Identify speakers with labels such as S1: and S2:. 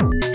S1: Bye.